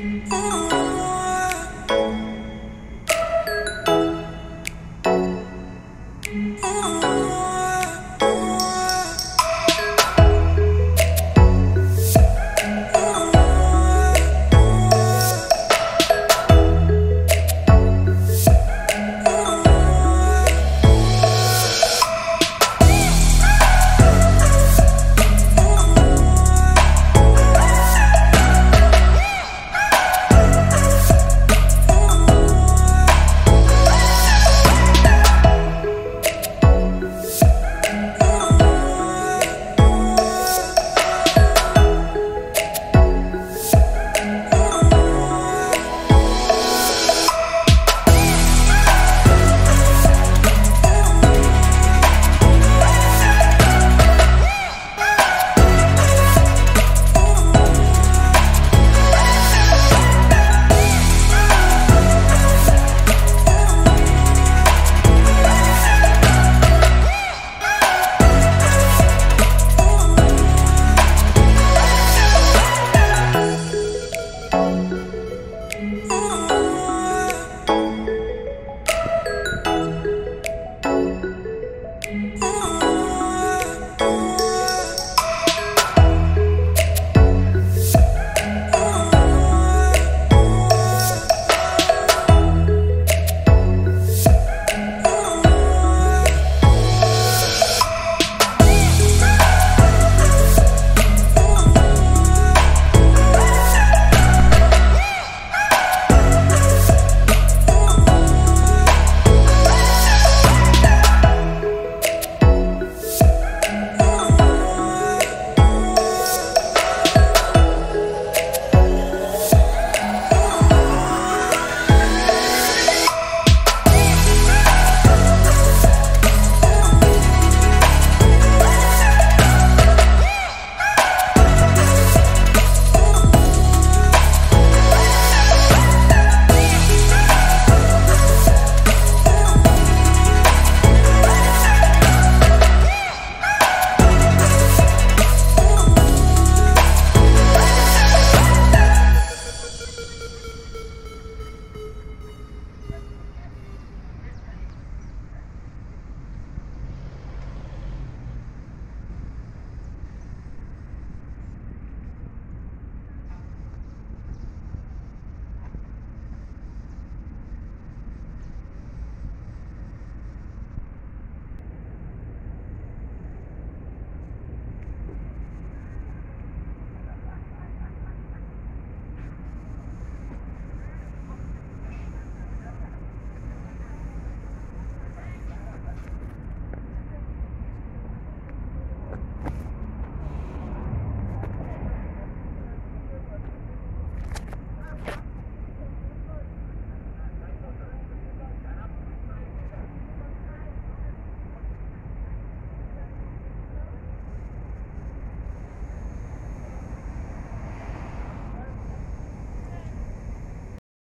Oh.